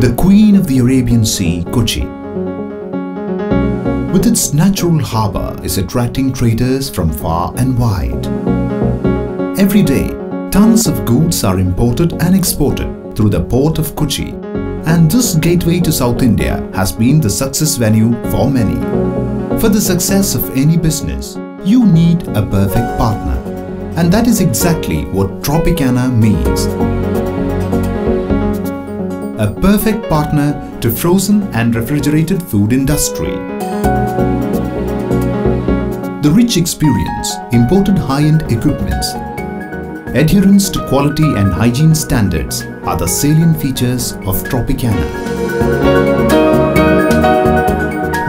the queen of the Arabian Sea, Kochi. With its natural harbour is attracting traders from far and wide. Every day, tons of goods are imported and exported through the port of Kochi and this gateway to South India has been the success venue for many. For the success of any business, you need a perfect partner. And that is exactly what Tropicana means. A perfect partner to frozen and refrigerated food industry. The rich experience, imported high-end equipments, adherence to quality and hygiene standards are the salient features of Tropicana.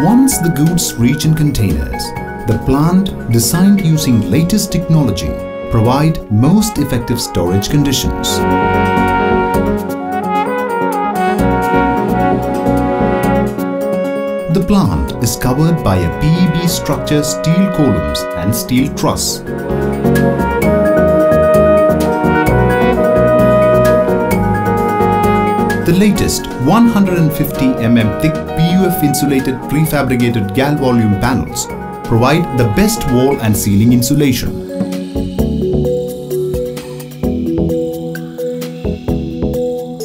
Once the goods reach in containers, the plant, designed using latest technology, provide most effective storage conditions. The plant is covered by a PEB structure steel columns and steel truss. The latest 150 mm thick PUF insulated prefabricated Galvalume panels provide the best wall and ceiling insulation.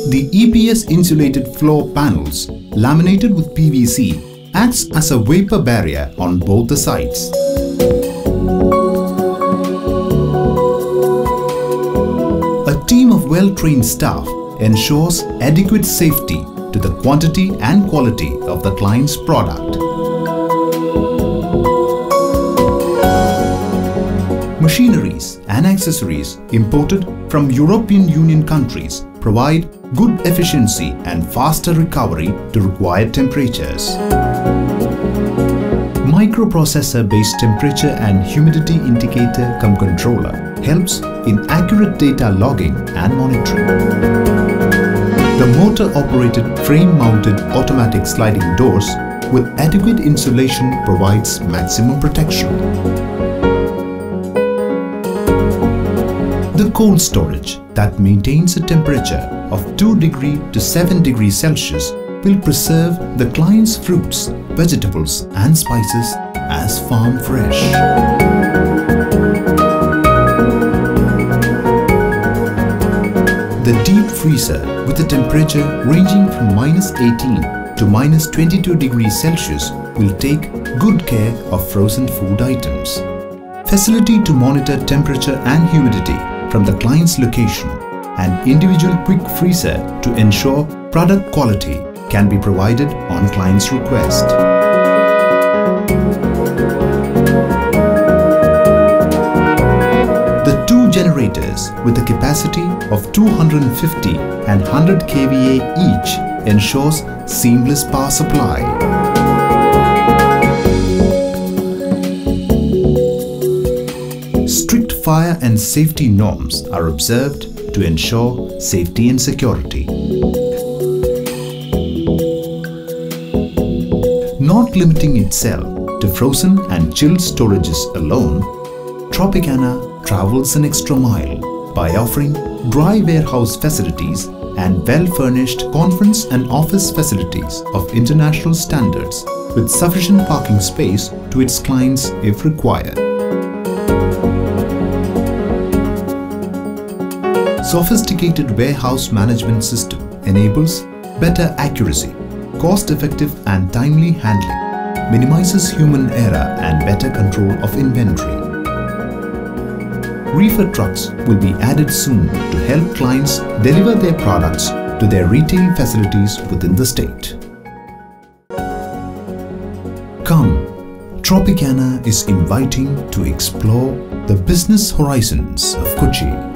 The EPS insulated floor panels laminated with PVC acts as a vapor barrier on both the sides. A team of well-trained staff ensures adequate safety to the quantity and quality of the client's product. Machineries and accessories imported from European Union countries provide good efficiency and faster recovery to required temperatures. Microprocessor-based temperature and humidity indicator cum controller helps in accurate data logging and monitoring. The motor-operated frame-mounted automatic sliding doors with adequate insulation provides maximum protection. The cold storage that maintains a temperature of 2 degree to 7 degrees Celsius will preserve the client's fruits, vegetables and spices as farm fresh. The deep freezer with a temperature ranging from minus 18 to minus 22 degrees Celsius will take good care of frozen food items. Facility to monitor temperature and humidity from the client's location and individual quick freezer to ensure product quality can be provided on client's request. The two generators with a capacity of 250 and 100 kVA each ensures seamless power supply. Strict fire and safety norms are observed to ensure safety and security. Not limiting itself to frozen and chilled storages alone, Tropicana travels an extra mile by offering dry warehouse facilities and well-furnished conference and office facilities of international standards with sufficient parking space to its clients if required. Sophisticated warehouse management system enables better accuracy, cost-effective and timely handling, minimizes human error and better control of inventory. Reefer trucks will be added soon to help clients deliver their products to their retail facilities within the state. Come, Tropicana is inviting to explore the business horizons of Kochi